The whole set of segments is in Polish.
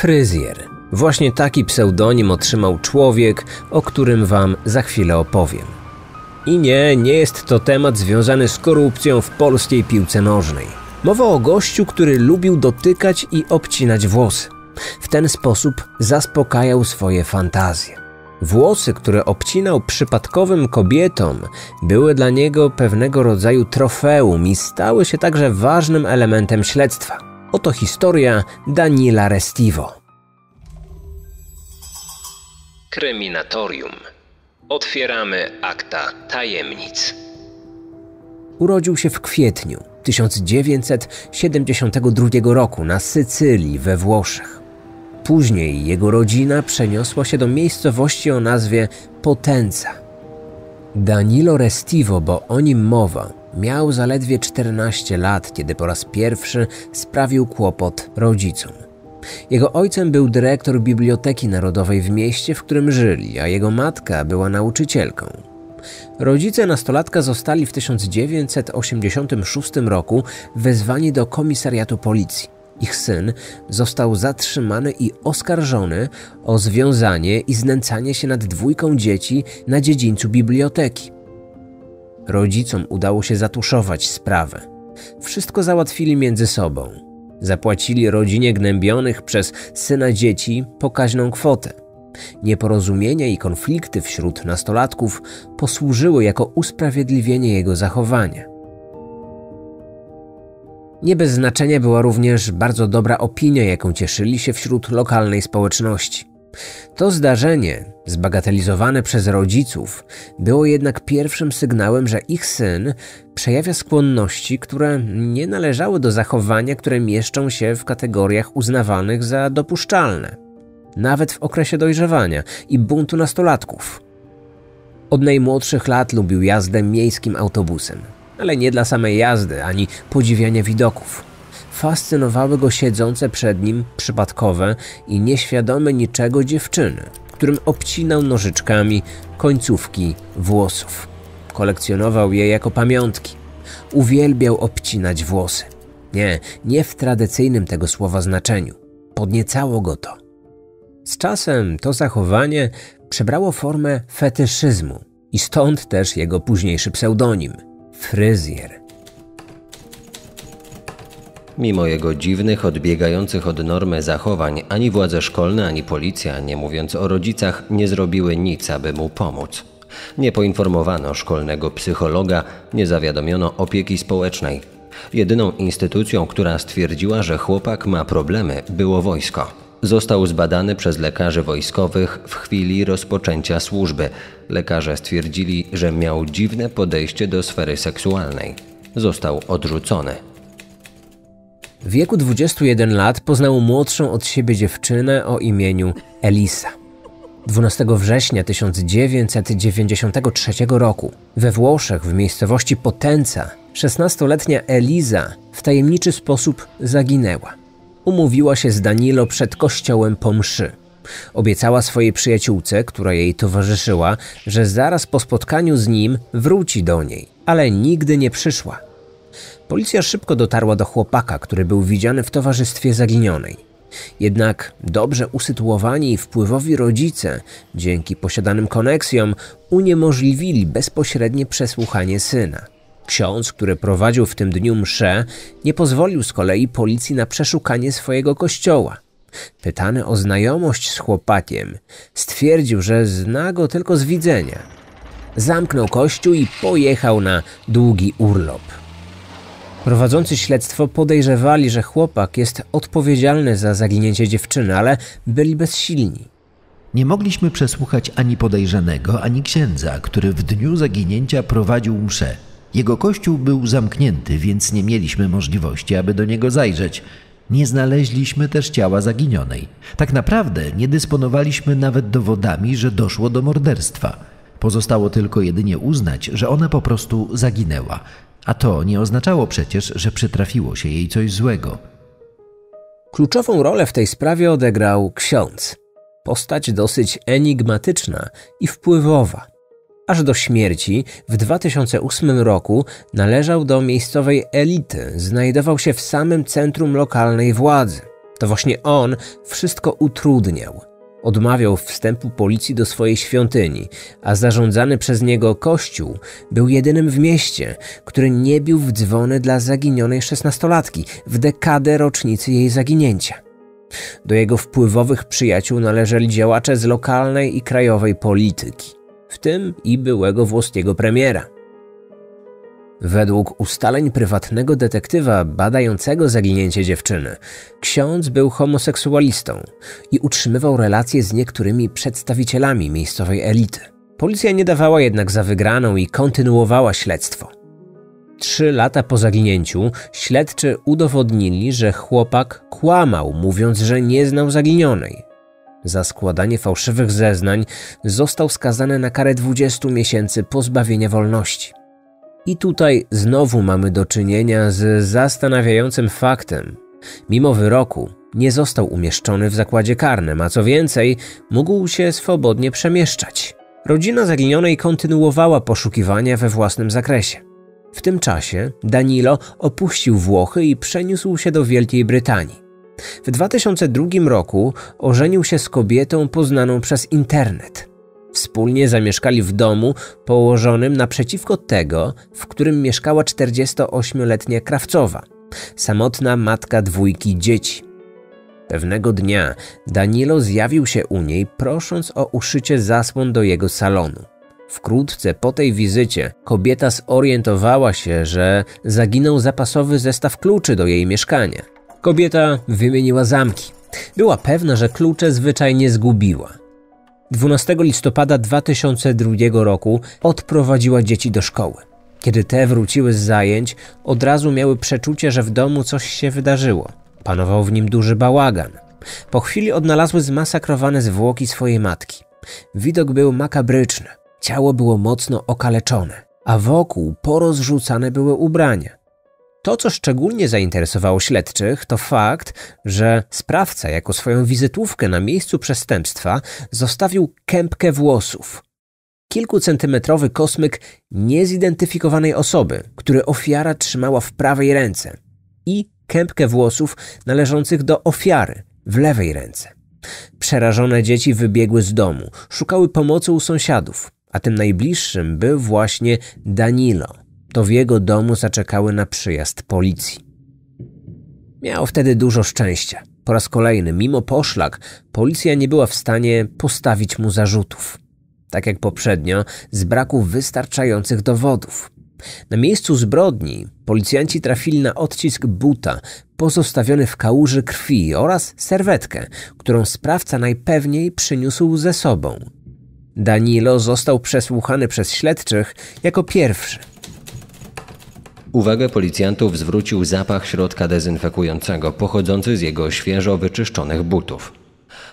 Fryzjer. Właśnie taki pseudonim otrzymał człowiek, o którym wam za chwilę opowiem. I nie, nie jest to temat związany z korupcją w polskiej piłce nożnej. Mowa o gościu, który lubił dotykać i obcinać włosy. W ten sposób zaspokajał swoje fantazje. Włosy, które obcinał przypadkowym kobietom, były dla niego pewnego rodzaju trofeum i stały się także ważnym elementem śledztwa. Oto historia Danila Restivo. Kryminatorium. Otwieramy akta tajemnic. Urodził się w kwietniu 1972 roku na Sycylii we Włoszech. Później jego rodzina przeniosła się do miejscowości o nazwie Potenza. Danilo Restivo, bo o nim mowa, miał zaledwie 14 lat, kiedy po raz pierwszy sprawił kłopot rodzicom. Jego ojcem był dyrektor Biblioteki Narodowej w mieście, w którym żyli, a jego matka była nauczycielką. Rodzice nastolatka zostali w 1986 roku wezwani do komisariatu policji. Ich syn został zatrzymany i oskarżony o związanie i znęcanie się nad dwójką dzieci na dziedzińcu biblioteki. Rodzicom udało się zatuszować sprawę. Wszystko załatwili między sobą. Zapłacili rodzinie gnębionych przez syna dzieci pokaźną kwotę. Nieporozumienia i konflikty wśród nastolatków posłużyły jako usprawiedliwienie jego zachowania. Nie bez znaczenia była również bardzo dobra opinia, jaką cieszyli się wśród lokalnej społeczności. To zdarzenie, zbagatelizowane przez rodziców, było jednak pierwszym sygnałem, że ich syn przejawia skłonności, które nie należały do zachowania, które mieszczą się w kategoriach uznawanych za dopuszczalne, nawet w okresie dojrzewania i buntu nastolatków. Od najmłodszych lat lubił jazdę miejskim autobusem, ale nie dla samej jazdy ani podziwiania widoków fascynowały go siedzące przed nim przypadkowe i nieświadome niczego dziewczyny, którym obcinał nożyczkami końcówki włosów. Kolekcjonował je jako pamiątki. Uwielbiał obcinać włosy. Nie, nie w tradycyjnym tego słowa znaczeniu. Podniecało go to. Z czasem to zachowanie przybrało formę fetyszyzmu i stąd też jego późniejszy pseudonim fryzjer. Mimo jego dziwnych, odbiegających od normy zachowań, ani władze szkolne, ani policja, nie mówiąc o rodzicach, nie zrobiły nic, aby mu pomóc. Nie poinformowano szkolnego psychologa, nie zawiadomiono opieki społecznej. Jedyną instytucją, która stwierdziła, że chłopak ma problemy, było wojsko. Został zbadany przez lekarzy wojskowych w chwili rozpoczęcia służby. Lekarze stwierdzili, że miał dziwne podejście do sfery seksualnej. Został odrzucony. W wieku 21 lat poznał młodszą od siebie dziewczynę o imieniu Elisa. 12 września 1993 roku we Włoszech w miejscowości Potenza 16-letnia Eliza w tajemniczy sposób zaginęła. Umówiła się z Danilo przed kościołem po mszy. Obiecała swojej przyjaciółce, która jej towarzyszyła, że zaraz po spotkaniu z nim wróci do niej, ale nigdy nie przyszła. Policja szybko dotarła do chłopaka, który był widziany w towarzystwie zaginionej. Jednak dobrze usytuowani i wpływowi rodzice, dzięki posiadanym koneksjom, uniemożliwili bezpośrednie przesłuchanie syna. Ksiądz, który prowadził w tym dniu mszę, nie pozwolił z kolei policji na przeszukanie swojego kościoła. Pytany o znajomość z chłopakiem, stwierdził, że zna go tylko z widzenia. Zamknął kościół i pojechał na długi urlop. Prowadzący śledztwo podejrzewali, że chłopak jest odpowiedzialny za zaginięcie dziewczyny, ale byli bezsilni. Nie mogliśmy przesłuchać ani podejrzanego, ani księdza, który w dniu zaginięcia prowadził mszę. Jego kościół był zamknięty, więc nie mieliśmy możliwości, aby do niego zajrzeć. Nie znaleźliśmy też ciała zaginionej. Tak naprawdę nie dysponowaliśmy nawet dowodami, że doszło do morderstwa. Pozostało tylko jedynie uznać, że ona po prostu zaginęła. A to nie oznaczało przecież, że przytrafiło się jej coś złego. Kluczową rolę w tej sprawie odegrał ksiądz. Postać dosyć enigmatyczna i wpływowa. Aż do śmierci w 2008 roku należał do miejscowej elity, znajdował się w samym centrum lokalnej władzy. To właśnie on wszystko utrudniał. Odmawiał wstępu policji do swojej świątyni, a zarządzany przez niego kościół był jedynym w mieście, który nie bił w dzwony dla zaginionej szesnastolatki w dekadę rocznicy jej zaginięcia. Do jego wpływowych przyjaciół należeli działacze z lokalnej i krajowej polityki, w tym i byłego włoskiego premiera. Według ustaleń prywatnego detektywa badającego zaginięcie dziewczyny, ksiądz był homoseksualistą i utrzymywał relacje z niektórymi przedstawicielami miejscowej elity. Policja nie dawała jednak za wygraną i kontynuowała śledztwo. Trzy lata po zaginięciu śledczy udowodnili, że chłopak kłamał, mówiąc, że nie znał zaginionej. Za składanie fałszywych zeznań został skazany na karę 20 miesięcy pozbawienia wolności. I tutaj znowu mamy do czynienia z zastanawiającym faktem. Mimo wyroku nie został umieszczony w zakładzie karnym, a co więcej, mógł się swobodnie przemieszczać. Rodzina zaginionej kontynuowała poszukiwania we własnym zakresie. W tym czasie Danilo opuścił Włochy i przeniósł się do Wielkiej Brytanii. W 2002 roku ożenił się z kobietą poznaną przez internet. Wspólnie zamieszkali w domu położonym naprzeciwko tego, w którym mieszkała 48-letnia krawcowa, samotna matka dwójki dzieci. Pewnego dnia Danilo zjawił się u niej, prosząc o uszycie zasłon do jego salonu. Wkrótce po tej wizycie kobieta zorientowała się, że zaginął zapasowy zestaw kluczy do jej mieszkania. Kobieta wymieniła zamki. Była pewna, że klucze zwyczajnie zgubiła. 12 listopada 2002 roku odprowadziła dzieci do szkoły. Kiedy te wróciły z zajęć, od razu miały przeczucie, że w domu coś się wydarzyło. Panował w nim duży bałagan. Po chwili odnalazły zmasakrowane zwłoki swojej matki. Widok był makabryczny. Ciało było mocno okaleczone, a wokół porozrzucane były ubrania. To, co szczególnie zainteresowało śledczych, to fakt, że sprawca jako swoją wizytówkę na miejscu przestępstwa zostawił kępkę włosów. Kilkucentymetrowy kosmyk niezidentyfikowanej osoby, który ofiara trzymała w prawej ręce i kępkę włosów należących do ofiary w lewej ręce. Przerażone dzieci wybiegły z domu, szukały pomocy u sąsiadów, a tym najbliższym był właśnie Danilo – to w jego domu zaczekały na przyjazd policji. Miał wtedy dużo szczęścia. Po raz kolejny, mimo poszlak, policja nie była w stanie postawić mu zarzutów. Tak jak poprzednio, z braku wystarczających dowodów. Na miejscu zbrodni policjanci trafili na odcisk buta pozostawiony w kałuży krwi oraz serwetkę, którą sprawca najpewniej przyniósł ze sobą. Danilo został przesłuchany przez śledczych jako pierwszy. Uwagę policjantów zwrócił zapach środka dezynfekującego pochodzący z jego świeżo wyczyszczonych butów.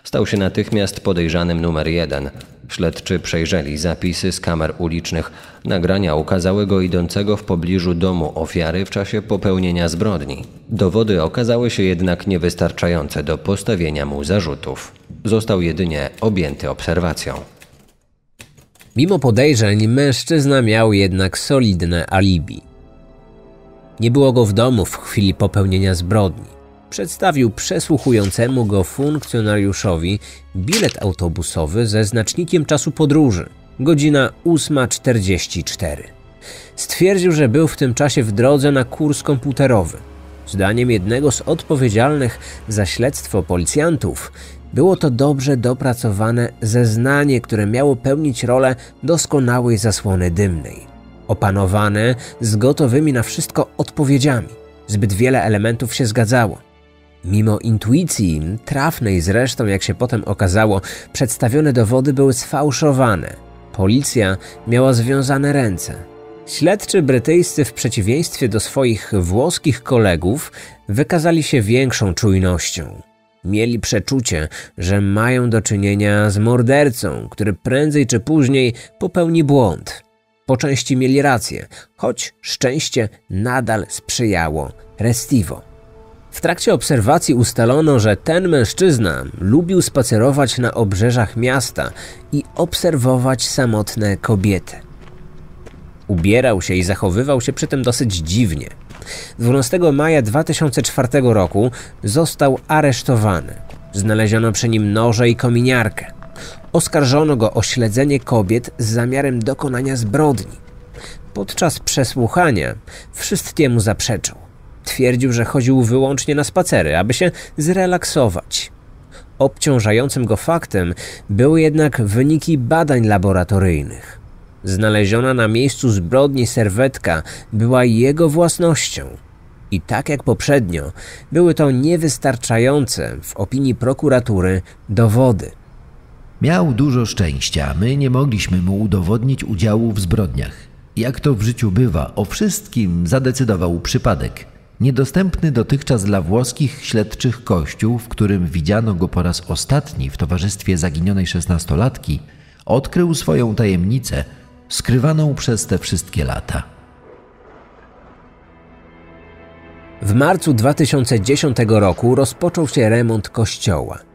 Stał się natychmiast podejrzanym numer jeden. Śledczy przejrzeli zapisy z kamer ulicznych. Nagrania ukazały go idącego w pobliżu domu ofiary w czasie popełnienia zbrodni. Dowody okazały się jednak niewystarczające do postawienia mu zarzutów. Został jedynie objęty obserwacją. Mimo podejrzeń, mężczyzna miał jednak solidne alibi. Nie było go w domu w chwili popełnienia zbrodni. Przedstawił przesłuchującemu go funkcjonariuszowi bilet autobusowy ze znacznikiem czasu podróży godzina 8.44. Stwierdził, że był w tym czasie w drodze na kurs komputerowy. Zdaniem jednego z odpowiedzialnych za śledztwo policjantów, było to dobrze dopracowane zeznanie, które miało pełnić rolę doskonałej zasłony dymnej opanowane z gotowymi na wszystko odpowiedziami. Zbyt wiele elementów się zgadzało. Mimo intuicji, trafnej zresztą, jak się potem okazało, przedstawione dowody były sfałszowane. Policja miała związane ręce. Śledczy brytyjscy w przeciwieństwie do swoich włoskich kolegów wykazali się większą czujnością. Mieli przeczucie, że mają do czynienia z mordercą, który prędzej czy później popełni błąd. Po części mieli rację, choć szczęście nadal sprzyjało Restivo. W trakcie obserwacji ustalono, że ten mężczyzna lubił spacerować na obrzeżach miasta i obserwować samotne kobiety. Ubierał się i zachowywał się przy tym dosyć dziwnie. 12 maja 2004 roku został aresztowany. Znaleziono przy nim noże i kominiarkę. Oskarżono go o śledzenie kobiet z zamiarem dokonania zbrodni. Podczas przesłuchania wszystkiemu zaprzeczył. Twierdził, że chodził wyłącznie na spacery, aby się zrelaksować. Obciążającym go faktem były jednak wyniki badań laboratoryjnych. Znaleziona na miejscu zbrodni serwetka była jego własnością. I tak jak poprzednio, były to niewystarczające, w opinii prokuratury, dowody. Miał dużo szczęścia, my nie mogliśmy mu udowodnić udziału w zbrodniach. Jak to w życiu bywa, o wszystkim zadecydował przypadek. Niedostępny dotychczas dla włoskich śledczych kościół, w którym widziano go po raz ostatni w towarzystwie zaginionej szesnastolatki, odkrył swoją tajemnicę, skrywaną przez te wszystkie lata. W marcu 2010 roku rozpoczął się remont kościoła.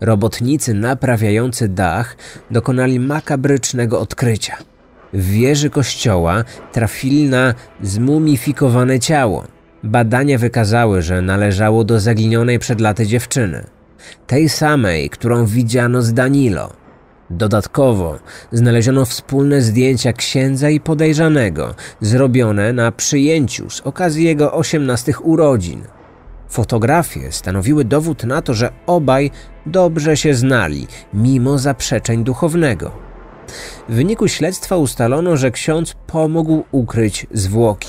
Robotnicy naprawiający dach dokonali makabrycznego odkrycia. W wieży kościoła trafili na zmumifikowane ciało. Badania wykazały, że należało do zaginionej przed laty dziewczyny, tej samej, którą widziano z Danilo. Dodatkowo znaleziono wspólne zdjęcia księdza i podejrzanego, zrobione na przyjęciu z okazji jego 18 urodzin. Fotografie stanowiły dowód na to, że obaj dobrze się znali, mimo zaprzeczeń duchownego. W wyniku śledztwa ustalono, że ksiądz pomógł ukryć zwłoki.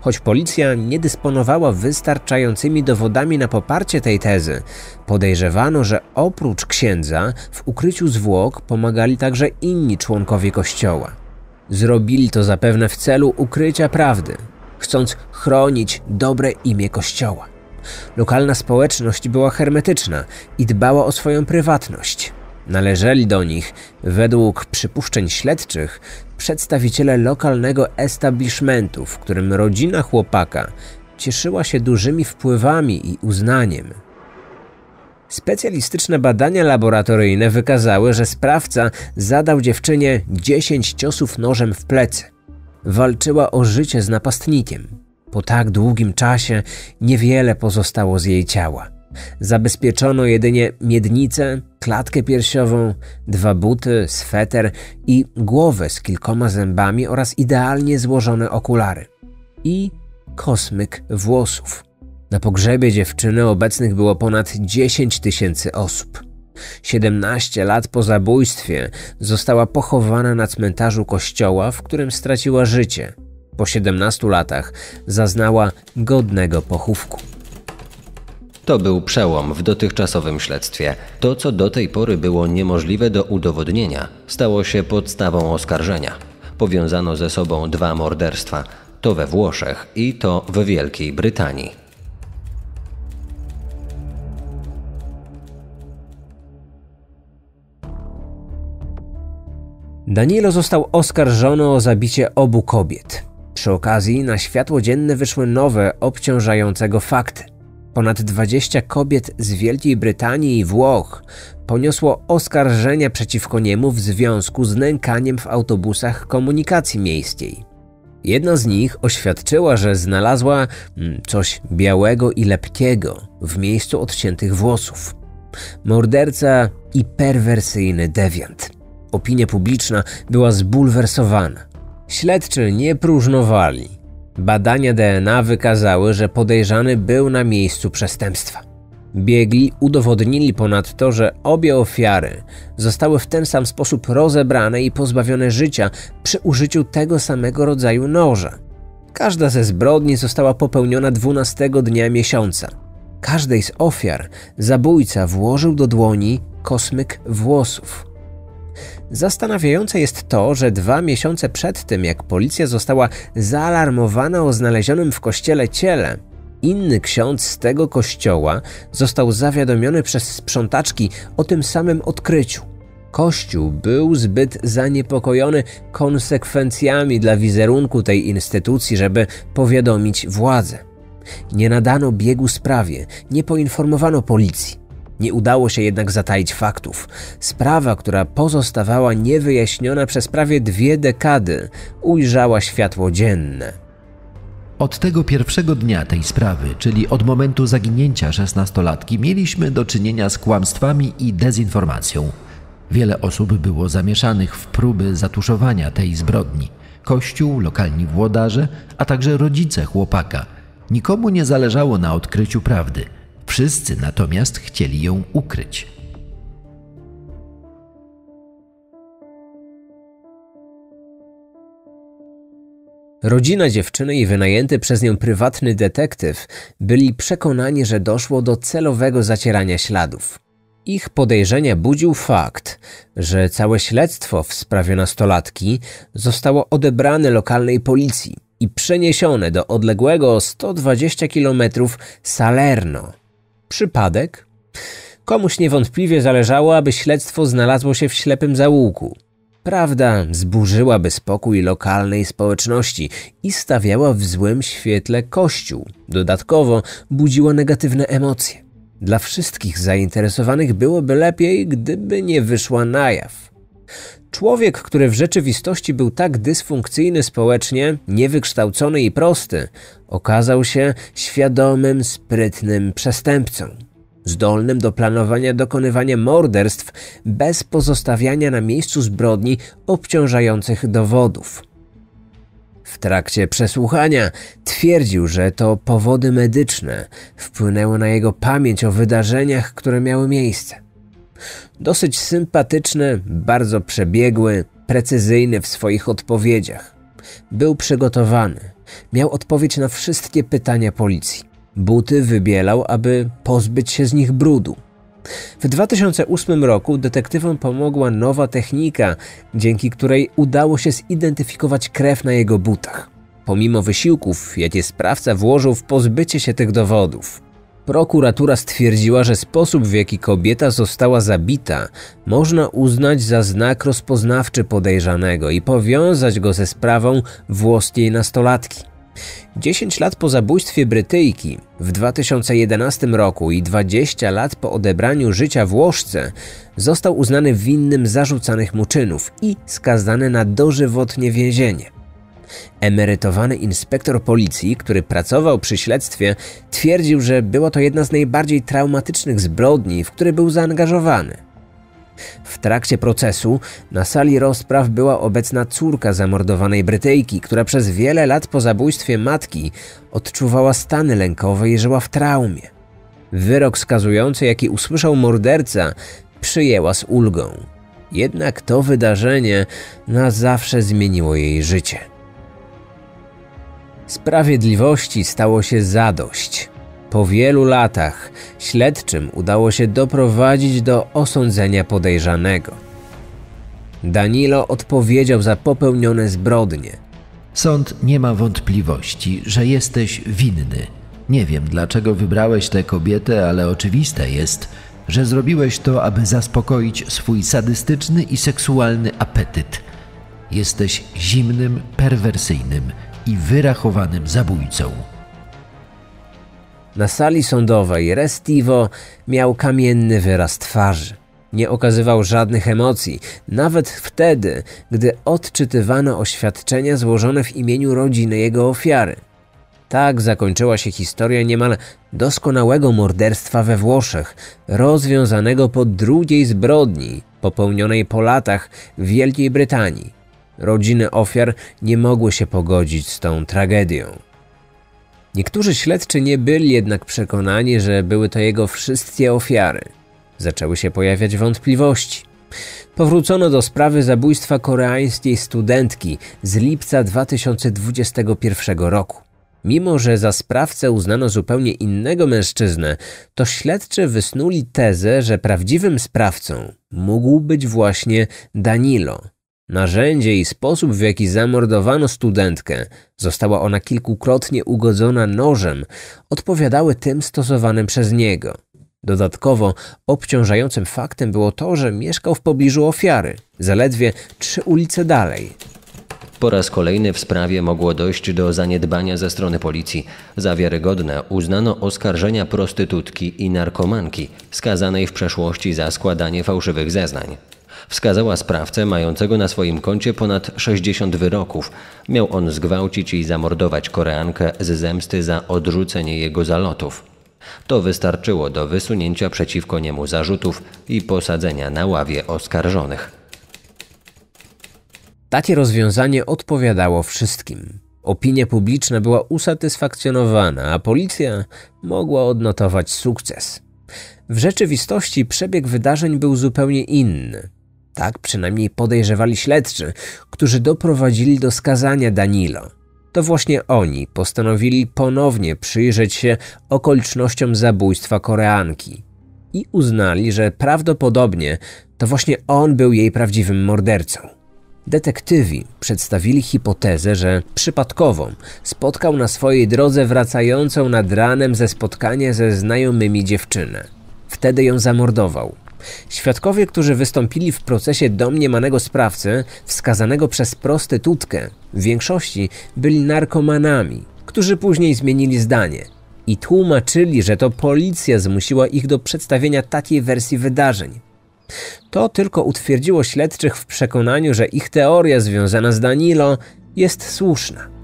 Choć policja nie dysponowała wystarczającymi dowodami na poparcie tej tezy, podejrzewano, że oprócz księdza w ukryciu zwłok pomagali także inni członkowie kościoła. Zrobili to zapewne w celu ukrycia prawdy, chcąc chronić dobre imię kościoła. Lokalna społeczność była hermetyczna i dbała o swoją prywatność. Należeli do nich, według przypuszczeń śledczych, przedstawiciele lokalnego establishmentu, w którym rodzina chłopaka cieszyła się dużymi wpływami i uznaniem. Specjalistyczne badania laboratoryjne wykazały, że sprawca zadał dziewczynie 10 ciosów nożem w plecy. Walczyła o życie z napastnikiem. Po tak długim czasie niewiele pozostało z jej ciała. Zabezpieczono jedynie miednicę, klatkę piersiową, dwa buty, sweter i głowę z kilkoma zębami oraz idealnie złożone okulary. I kosmyk włosów. Na pogrzebie dziewczyny obecnych było ponad 10 tysięcy osób. 17 lat po zabójstwie została pochowana na cmentarzu kościoła, w którym straciła życie. Po 17 latach zaznała godnego pochówku. To był przełom w dotychczasowym śledztwie. To, co do tej pory było niemożliwe do udowodnienia, stało się podstawą oskarżenia. Powiązano ze sobą dwa morderstwa to we Włoszech i to w Wielkiej Brytanii. Danilo został oskarżony o zabicie obu kobiet. Przy okazji na światło dzienne wyszły nowe, obciążającego fakty. Ponad 20 kobiet z Wielkiej Brytanii i Włoch poniosło oskarżenia przeciwko niemu w związku z nękaniem w autobusach komunikacji miejskiej. Jedna z nich oświadczyła, że znalazła mm, coś białego i lepkiego w miejscu odciętych włosów. Morderca i perwersyjny dewiant. Opinia publiczna była zbulwersowana. Śledczy nie próżnowali Badania DNA wykazały, że podejrzany był na miejscu przestępstwa. Biegli udowodnili ponadto, że obie ofiary zostały w ten sam sposób rozebrane i pozbawione życia przy użyciu tego samego rodzaju noża. Każda ze zbrodni została popełniona 12 dnia miesiąca. Każdej z ofiar zabójca włożył do dłoni kosmyk włosów. Zastanawiające jest to, że dwa miesiące przed tym, jak policja została zaalarmowana o znalezionym w kościele ciele, inny ksiądz z tego kościoła został zawiadomiony przez sprzątaczki o tym samym odkryciu. Kościół był zbyt zaniepokojony konsekwencjami dla wizerunku tej instytucji, żeby powiadomić władze. Nie nadano biegu sprawie, nie poinformowano policji. Nie udało się jednak zataić faktów. Sprawa, która pozostawała niewyjaśniona przez prawie dwie dekady, ujrzała światło dzienne. Od tego pierwszego dnia tej sprawy, czyli od momentu zaginięcia szesnastolatki, mieliśmy do czynienia z kłamstwami i dezinformacją. Wiele osób było zamieszanych w próby zatuszowania tej zbrodni. Kościół, lokalni włodarze, a także rodzice chłopaka. Nikomu nie zależało na odkryciu prawdy. Wszyscy natomiast chcieli ją ukryć. Rodzina dziewczyny i wynajęty przez nią prywatny detektyw byli przekonani, że doszło do celowego zacierania śladów. Ich podejrzenia budził fakt, że całe śledztwo w sprawie nastolatki zostało odebrane lokalnej policji i przeniesione do odległego 120 km Salerno. Przypadek? Komuś niewątpliwie zależało, aby śledztwo znalazło się w ślepym zaułku. Prawda zburzyłaby spokój lokalnej społeczności i stawiała w złym świetle Kościół. Dodatkowo budziła negatywne emocje. Dla wszystkich zainteresowanych byłoby lepiej, gdyby nie wyszła na jaw. Człowiek, który w rzeczywistości był tak dysfunkcyjny społecznie, niewykształcony i prosty, okazał się świadomym, sprytnym przestępcą zdolnym do planowania dokonywania morderstw bez pozostawiania na miejscu zbrodni obciążających dowodów. W trakcie przesłuchania twierdził, że to powody medyczne wpłynęły na jego pamięć o wydarzeniach, które miały miejsce. Dosyć sympatyczny, bardzo przebiegły, precyzyjny w swoich odpowiedziach. Był przygotowany, miał odpowiedź na wszystkie pytania policji. Buty wybielał, aby pozbyć się z nich brudu. W 2008 roku detektywom pomogła nowa technika, dzięki której udało się zidentyfikować krew na jego butach. Pomimo wysiłków, jakie sprawca włożył w pozbycie się tych dowodów. Prokuratura stwierdziła, że sposób w jaki kobieta została zabita można uznać za znak rozpoznawczy podejrzanego i powiązać go ze sprawą włoskiej nastolatki. 10 lat po zabójstwie Brytyjki w 2011 roku i 20 lat po odebraniu życia Włoszce został uznany winnym zarzucanych mu czynów i skazany na dożywotnie więzienie. Emerytowany inspektor policji, który pracował przy śledztwie, twierdził, że była to jedna z najbardziej traumatycznych zbrodni, w które był zaangażowany. W trakcie procesu na sali rozpraw była obecna córka zamordowanej Brytyjki, która przez wiele lat po zabójstwie matki odczuwała stany lękowe i żyła w traumie. Wyrok skazujący, jaki usłyszał morderca, przyjęła z ulgą. Jednak to wydarzenie na zawsze zmieniło jej życie. Sprawiedliwości stało się zadość. Po wielu latach śledczym udało się doprowadzić do osądzenia podejrzanego. Danilo odpowiedział za popełnione zbrodnie. Sąd nie ma wątpliwości, że jesteś winny. Nie wiem, dlaczego wybrałeś tę kobietę, ale oczywiste jest, że zrobiłeś to, aby zaspokoić swój sadystyczny i seksualny apetyt. Jesteś zimnym, perwersyjnym i wyrachowanym zabójcą. Na sali sądowej Restivo miał kamienny wyraz twarzy. Nie okazywał żadnych emocji, nawet wtedy, gdy odczytywano oświadczenia złożone w imieniu rodziny jego ofiary. Tak zakończyła się historia niemal doskonałego morderstwa we Włoszech, rozwiązanego po drugiej zbrodni popełnionej po latach w Wielkiej Brytanii. Rodziny ofiar nie mogły się pogodzić z tą tragedią. Niektórzy śledczy nie byli jednak przekonani, że były to jego wszystkie ofiary. Zaczęły się pojawiać wątpliwości. Powrócono do sprawy zabójstwa koreańskiej studentki z lipca 2021 roku. Mimo, że za sprawcę uznano zupełnie innego mężczyznę, to śledczy wysnuli tezę, że prawdziwym sprawcą mógł być właśnie Danilo, Narzędzie i sposób, w jaki zamordowano studentkę, została ona kilkukrotnie ugodzona nożem, odpowiadały tym stosowanym przez niego. Dodatkowo obciążającym faktem było to, że mieszkał w pobliżu ofiary, zaledwie trzy ulice dalej. Po raz kolejny w sprawie mogło dojść do zaniedbania ze strony policji. Za wiarygodne uznano oskarżenia prostytutki i narkomanki, skazanej w przeszłości za składanie fałszywych zeznań. Wskazała sprawcę mającego na swoim koncie ponad 60 wyroków. Miał on zgwałcić i zamordować Koreankę z zemsty za odrzucenie jego zalotów. To wystarczyło do wysunięcia przeciwko niemu zarzutów i posadzenia na ławie oskarżonych. Takie rozwiązanie odpowiadało wszystkim. Opinia publiczna była usatysfakcjonowana, a policja mogła odnotować sukces. W rzeczywistości przebieg wydarzeń był zupełnie inny. Tak przynajmniej podejrzewali śledczy, którzy doprowadzili do skazania Danilo. To właśnie oni postanowili ponownie przyjrzeć się okolicznościom zabójstwa Koreanki i uznali, że prawdopodobnie to właśnie on był jej prawdziwym mordercą. Detektywi przedstawili hipotezę, że przypadkowo spotkał na swojej drodze wracającą nad ranem ze spotkania ze znajomymi dziewczynę. Wtedy ją zamordował. Świadkowie, którzy wystąpili w procesie domniemanego sprawcy, wskazanego przez prostytutkę, w większości byli narkomanami, którzy później zmienili zdanie i tłumaczyli, że to policja zmusiła ich do przedstawienia takiej wersji wydarzeń. To tylko utwierdziło śledczych w przekonaniu, że ich teoria związana z Danilo jest słuszna.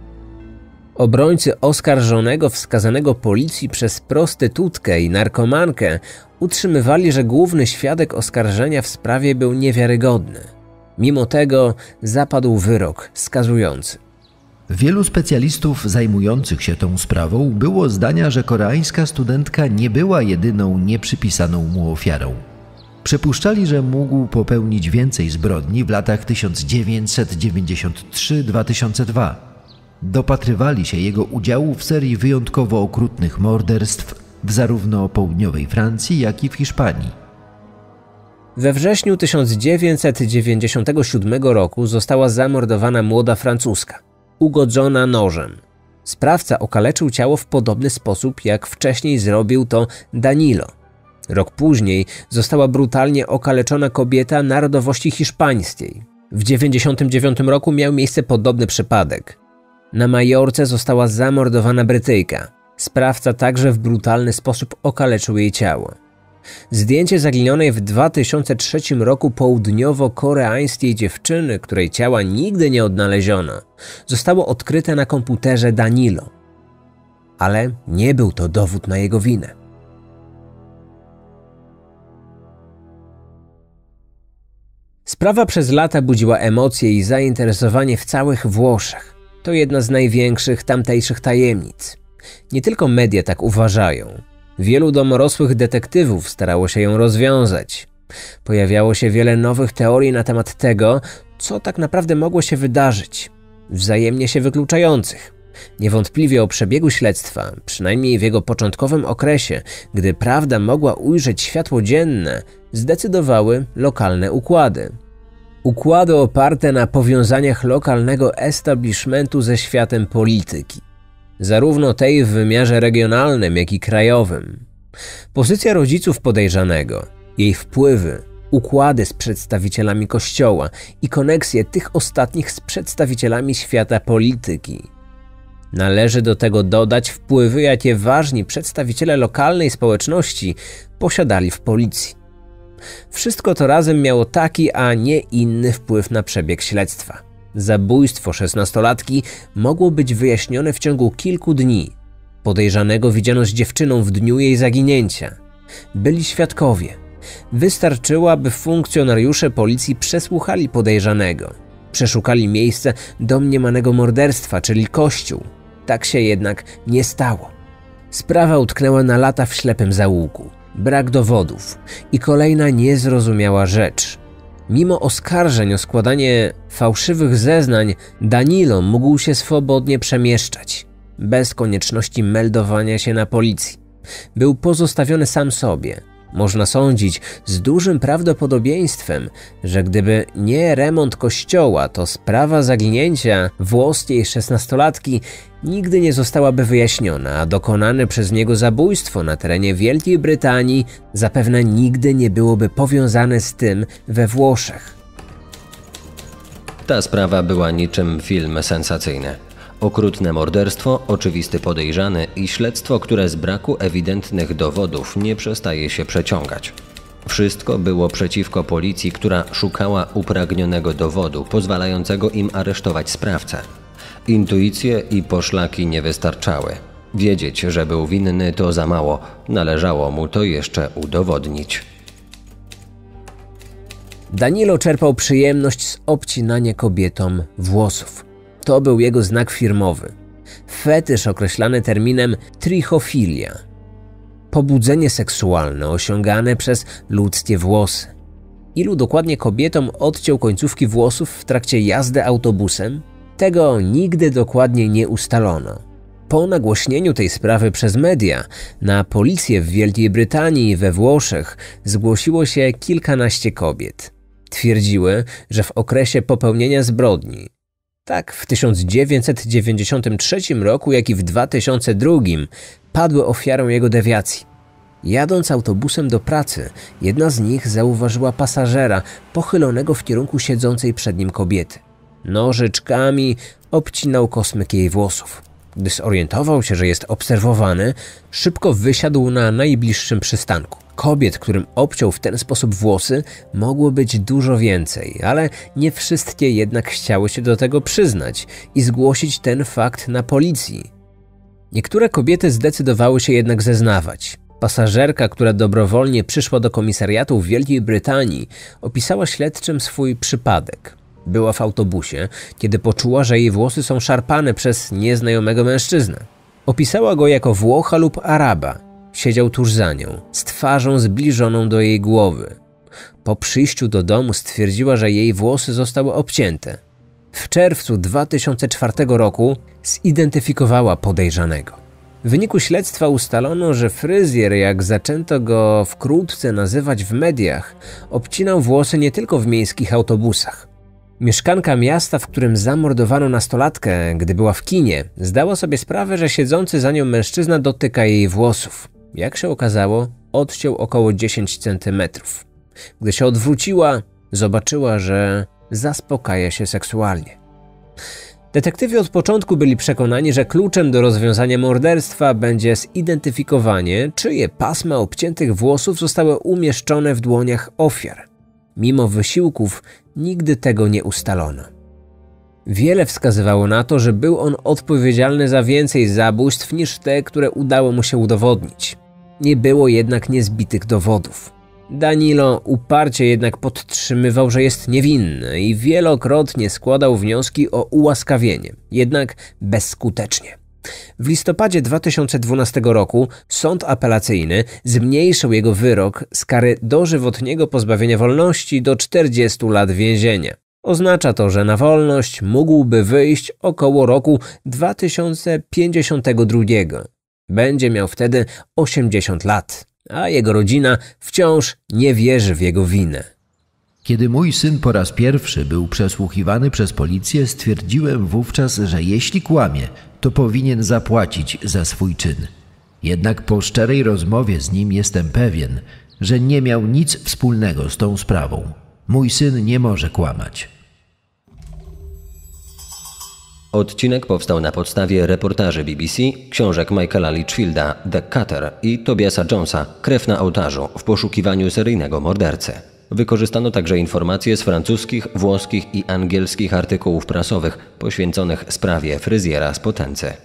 Obrońcy oskarżonego wskazanego policji przez prostytutkę i narkomankę utrzymywali, że główny świadek oskarżenia w sprawie był niewiarygodny. Mimo tego zapadł wyrok skazujący. Wielu specjalistów zajmujących się tą sprawą było zdania, że koreańska studentka nie była jedyną nieprzypisaną mu ofiarą. Przypuszczali, że mógł popełnić więcej zbrodni w latach 1993-2002. Dopatrywali się jego udziału w serii wyjątkowo okrutnych morderstw w zarówno południowej Francji, jak i w Hiszpanii. We wrześniu 1997 roku została zamordowana młoda Francuska, ugodzona nożem. Sprawca okaleczył ciało w podobny sposób, jak wcześniej zrobił to Danilo. Rok później została brutalnie okaleczona kobieta narodowości hiszpańskiej. W 1999 roku miał miejsce podobny przypadek. Na Majorce została zamordowana Brytyjka. Sprawca także w brutalny sposób okaleczył jej ciało. Zdjęcie zaginionej w 2003 roku południowo-koreańskiej dziewczyny, której ciała nigdy nie odnaleziono, zostało odkryte na komputerze Danilo. Ale nie był to dowód na jego winę. Sprawa przez lata budziła emocje i zainteresowanie w całych Włoszech. To jedna z największych tamtejszych tajemnic. Nie tylko media tak uważają. Wielu domorosłych detektywów starało się ją rozwiązać. Pojawiało się wiele nowych teorii na temat tego, co tak naprawdę mogło się wydarzyć, wzajemnie się wykluczających. Niewątpliwie o przebiegu śledztwa, przynajmniej w jego początkowym okresie, gdy prawda mogła ujrzeć światło dzienne, zdecydowały lokalne układy. Układy oparte na powiązaniach lokalnego establishmentu ze światem polityki zarówno tej w wymiarze regionalnym, jak i krajowym. Pozycja rodziców podejrzanego, jej wpływy, układy z przedstawicielami kościoła i koneksje tych ostatnich z przedstawicielami świata polityki. Należy do tego dodać wpływy, jakie ważni przedstawiciele lokalnej społeczności posiadali w policji. Wszystko to razem miało taki, a nie inny wpływ na przebieg śledztwa. Zabójstwo szesnastolatki mogło być wyjaśnione w ciągu kilku dni. Podejrzanego widziano z dziewczyną w dniu jej zaginięcia. Byli świadkowie. Wystarczyło, aby funkcjonariusze policji przesłuchali podejrzanego. Przeszukali miejsce domniemanego morderstwa, czyli kościół. Tak się jednak nie stało. Sprawa utknęła na lata w ślepym zaułku. Brak dowodów i kolejna niezrozumiała rzecz – Mimo oskarżeń o składanie fałszywych zeznań, Danilo mógł się swobodnie przemieszczać, bez konieczności meldowania się na policji. Był pozostawiony sam sobie. Można sądzić z dużym prawdopodobieństwem, że gdyby nie remont kościoła, to sprawa zaginięcia włoskiej szesnastolatki nigdy nie zostałaby wyjaśniona, a dokonane przez niego zabójstwo na terenie Wielkiej Brytanii zapewne nigdy nie byłoby powiązane z tym we Włoszech. Ta sprawa była niczym film sensacyjny. Okrutne morderstwo, oczywisty podejrzany i śledztwo, które z braku ewidentnych dowodów nie przestaje się przeciągać. Wszystko było przeciwko policji, która szukała upragnionego dowodu pozwalającego im aresztować sprawcę. Intuicje i poszlaki nie wystarczały. Wiedzieć, że był winny to za mało, należało mu to jeszcze udowodnić. Danilo czerpał przyjemność z obcinania kobietom włosów. To był jego znak firmowy. Fetysz określany terminem trichofilia. Pobudzenie seksualne osiągane przez ludzkie włosy. Ilu dokładnie kobietom odciął końcówki włosów w trakcie jazdy autobusem? Tego nigdy dokładnie nie ustalono. Po nagłośnieniu tej sprawy przez media, na policję w Wielkiej Brytanii i we Włoszech zgłosiło się kilkanaście kobiet. Twierdziły, że w okresie popełnienia zbrodni, tak w 1993 roku, jak i w 2002, padły ofiarą jego dewiacji. Jadąc autobusem do pracy, jedna z nich zauważyła pasażera pochylonego w kierunku siedzącej przed nim kobiety. Nożyczkami obcinał kosmyk jej włosów. Gdy zorientował się, że jest obserwowany, szybko wysiadł na najbliższym przystanku. Kobiet, którym obciął w ten sposób włosy, mogło być dużo więcej, ale nie wszystkie jednak chciały się do tego przyznać i zgłosić ten fakt na policji. Niektóre kobiety zdecydowały się jednak zeznawać. Pasażerka, która dobrowolnie przyszła do komisariatu w Wielkiej Brytanii, opisała śledczym swój przypadek. Była w autobusie, kiedy poczuła, że jej włosy są szarpane przez nieznajomego mężczyznę. Opisała go jako Włocha lub Araba. Siedział tuż za nią, z twarzą zbliżoną do jej głowy. Po przyjściu do domu stwierdziła, że jej włosy zostały obcięte. W czerwcu 2004 roku zidentyfikowała podejrzanego. W wyniku śledztwa ustalono, że fryzjer, jak zaczęto go wkrótce nazywać w mediach, obcinał włosy nie tylko w miejskich autobusach. Mieszkanka miasta, w którym zamordowano nastolatkę, gdy była w kinie, zdała sobie sprawę, że siedzący za nią mężczyzna dotyka jej włosów. Jak się okazało, odciął około 10 centymetrów. Gdy się odwróciła, zobaczyła, że zaspokaja się seksualnie. Detektywi od początku byli przekonani, że kluczem do rozwiązania morderstwa będzie zidentyfikowanie, czyje pasma obciętych włosów zostały umieszczone w dłoniach ofiar. Mimo wysiłków nigdy tego nie ustalono. Wiele wskazywało na to, że był on odpowiedzialny za więcej zabójstw niż te, które udało mu się udowodnić. Nie było jednak niezbitych dowodów. Danilo uparcie jednak podtrzymywał, że jest niewinny i wielokrotnie składał wnioski o ułaskawienie, jednak bezskutecznie. W listopadzie 2012 roku sąd apelacyjny zmniejszył jego wyrok z kary dożywotniego pozbawienia wolności do 40 lat więzienia. Oznacza to, że na wolność mógłby wyjść około roku 2052. Będzie miał wtedy 80 lat, a jego rodzina wciąż nie wierzy w jego winę. Kiedy mój syn po raz pierwszy był przesłuchiwany przez policję, stwierdziłem wówczas, że jeśli kłamie, to powinien zapłacić za swój czyn. Jednak po szczerej rozmowie z nim jestem pewien, że nie miał nic wspólnego z tą sprawą. Mój syn nie może kłamać. Odcinek powstał na podstawie reportaży BBC, książek Michaela Litchfielda The Cutter i Tobiasa Jonesa Krew na ołtarzu w poszukiwaniu seryjnego mordercy. Wykorzystano także informacje z francuskich, włoskich i angielskich artykułów prasowych poświęconych sprawie fryzjera z Potence.